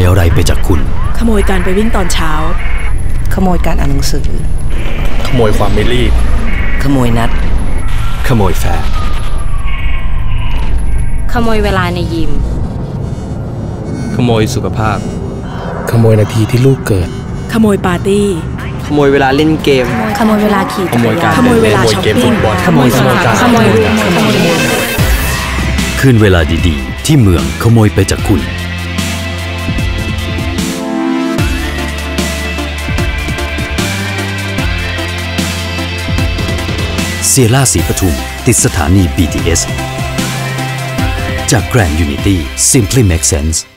ยอะไรไปจากคุณ ขโมยการไปวิ่งตอนเช้า ขโมยการอ่านหนังสือ ขโมยความไม่รีบ ขโมยนัด ขโมยแฟร์ขโมยเวลาในยิม ขโมยสุขภาพ ขโมยนาทีที่ลูกเกิด ขโมยปาร์ตี้ ขโมยเวลาเล่นเกม ขโมยเวลาขี่ขโมยการขโมยเวลาขโมยช้อปเกมปิ้ฟุงตบอลขโมยสมองขโมยรูปขโมยคืนเวลาดีๆ ที่เมืองขโมยไปจากคุณ เซียร่าสีปทุม ติดสถานี BTS จาก Grand Unity Simply Make Sense